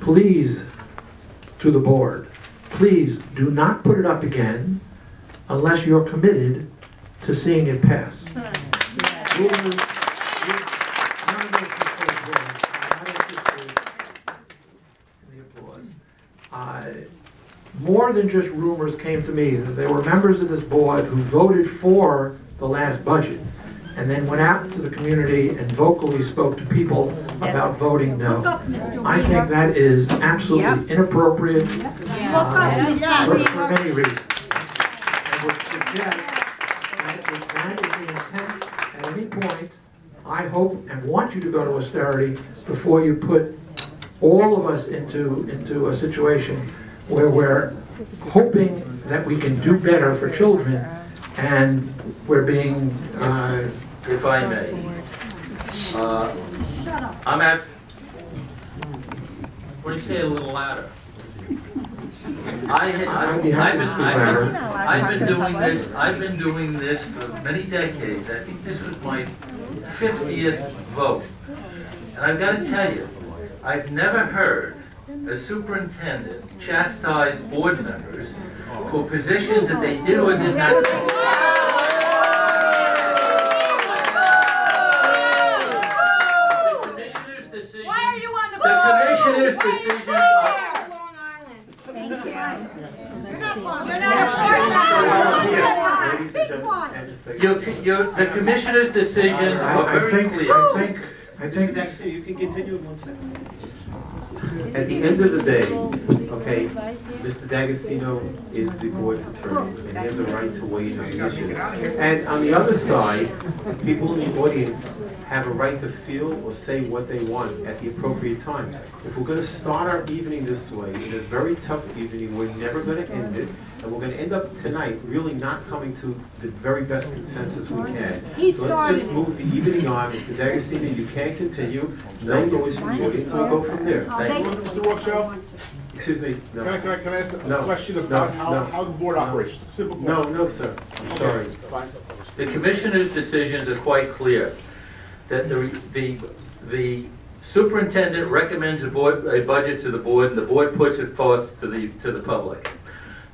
please, to the board, please do not put it up again unless you're committed to seeing it pass. Rumors- none of those people are not interested in the applause. Uh, More than just rumors came to me, that there were members of this board who voted for the last budget and then went out to the community and vocally spoke to people about voting no. I think that is absolutely inappropriate uh, for for many reasons. And would suggest that if that is the intent at any point, I hope and want you to go to austerity before you put all of us into, into a situation where we're hoping that we can do better for children and we're being, uh, if I may. Uh, I'm at, what do you say a little louder? I had, I'd be I've been, I've been, I've been doing this, I've been doing this for many decades. I think this was my fiftieth vote. And I've gotta tell you, I've never heard a superintendent chastise board members for positions that they did or did not take. The commissioner's decisions. Why are you on the The commissioner's decisions are. Thank you. You're not a Ladies and gentlemen, and just like- Your, your, the commissioner's decisions I are I very think, clear. I think, I Mr. think, Dexter, you can continue in one second. At the end of the day, okay, Mr. D'Agostino is the board's attorney, and he has a right to weigh in on the issues. And on the other side, people in the audience have a right to feel or say what they want at the appropriate times. If we're gonna start our evening this way, in a very tough evening, we're never gonna end it, and we're gonna end up tonight really not coming to the very best consensus we can. So let's just move the evening on, Mr. D'Agostino, you can't continue, no noise from the audience, we'll go from there. Thank you. Mr. Rochelle, Excuse me, can I, can I, can I ask No, a question no, about how, no. how the board operates? Simple No, no, sir, I'm sorry. Fine. The commissioner's decisions are quite clear, that the, the, the superintendent recommends a board, a budget to the board, and the board puts it forth to the, to the public.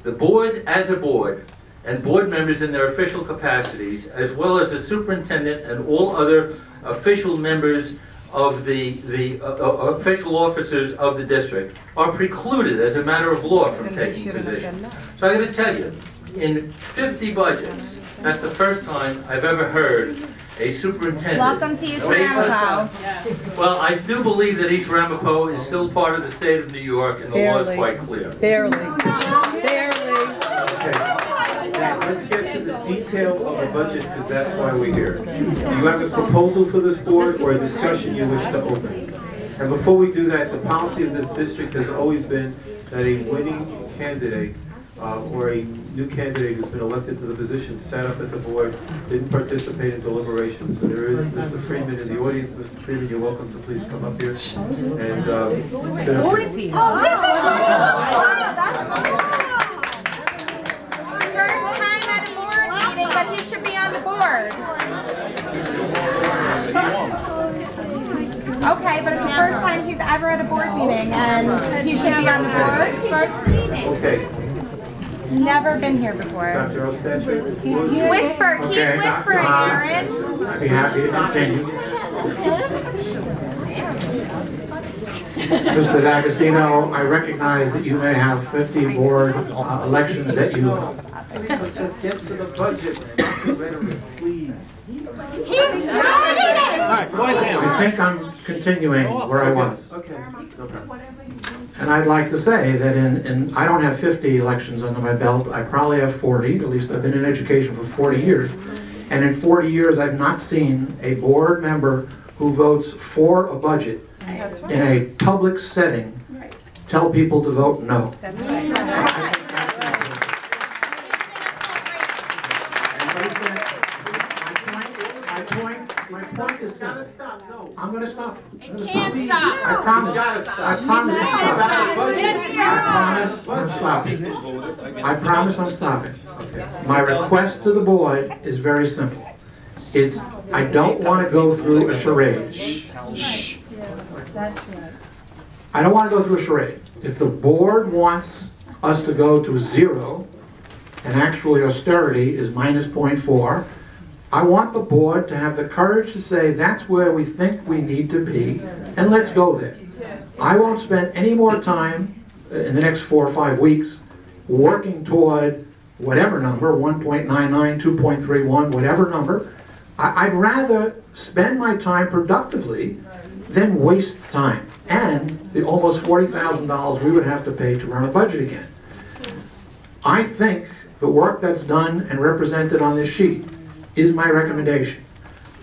The board, as a board, and board members in their official capacities, as well as the superintendent and all other official members of the, the uh, uh, official officers of the district, are precluded as a matter of law from taking positions. So I am going to tell you, in 50 budgets, that's the first time I've ever heard a superintendent. Welcome to East make us- Ramapo. Well, I do believe that East Ramapo is still part of the state of New York, and the law is Barely. quite clear. Barely. Barely. Okay. Now, let's get to the detail of the budget, because that's why we're here. Do you have a proposal for this board, or a discussion you wish to open? And before we do that, the policy of this district has always been that a winning candidate, uh, or a new candidate who's been elected to the position, sat up at the board, didn't participate in deliberations. So there is Mr. Freeman in the audience. Mr. Freeman, you're welcome to please come up here and, uh, sit up. Who here. is he? Oh, this is. First time at a board meeting, but he should be on the board. Okay, but it's the first time he's ever at a board meeting, and he should be on the board. First meeting. Okay, Never been here before. Dr. Whisper, keep Okay, whispering. Aaron. I'd be happy to continue. Mr. D'Agostino, I recognize that you may have 50 board uh, elections that you, Let's just get to the budget. Stop the rhetoric, please. I think I'm continuing where I was. Okay, okay. And I'd like to say that in, in, I don't have 50 elections under my belt, I probably have 40, at least I've been in education for 40 years. And in 40 years, I've not seen a board member who votes for a budget in a public setting tell people to vote no. My point, my point is Gotta simple. stop, no. I'm gonna stop. I'm gonna can't stop. I promise. Gotta stop. I promise to. About the budget. I promise I'm stopping. I promise I'm stopping. My request to the board is very simple. It's, I don't want to go through a charade. Shh. I don't want to go through a charade. If the board wants us to go to zero, and actually austerity is minus 0.4, I want the board to have the courage to say, that's where we think we need to be, and let's go there. I won't spend any more time uh, in the next four or five weeks working toward whatever number, 1.99, 2.31, whatever number. I'd rather spend my time productively than waste time and the almost $40,000 we would have to pay to run a budget again. I think the work that's done and represented on this sheet is my recommendation.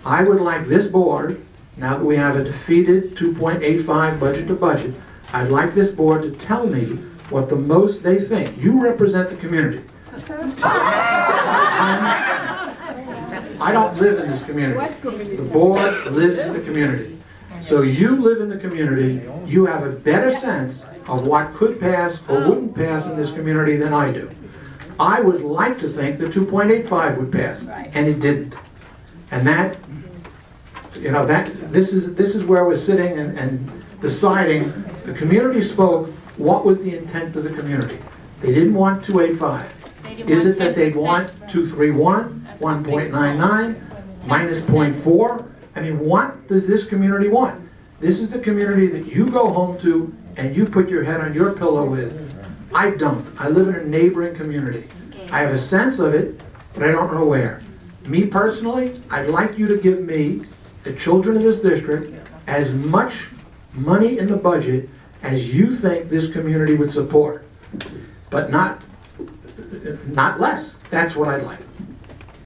I would like this board, now that we have a defeated 2.85 budget to budget, I'd like this board to tell me what the most they think. You represent the community. I don't live in this community. The board lives in the community. So you live in the community, you have a better sense of what could pass or wouldn't pass in this community than I do. I would like to think that 2.85 would pass, and it didn't. And that, you know, that, this is, this is where we're sitting and, and deciding, the community spoke, what was the intent of the community? They didn't want 285. Is it that they want 231, 1.99, minus 0.4? I mean, what does this community want? This is the community that you go home to and you put your head on your pillow with. I don't. I live in a neighboring community. I have a sense of it, but I don't know where. Me personally, I'd like you to give me, the children of this district, as much money in the budget as you think this community would support, but not, not less. That's what I'd like.